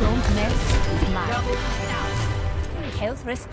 Don't mess with my health risk.